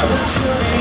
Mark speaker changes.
Speaker 1: until the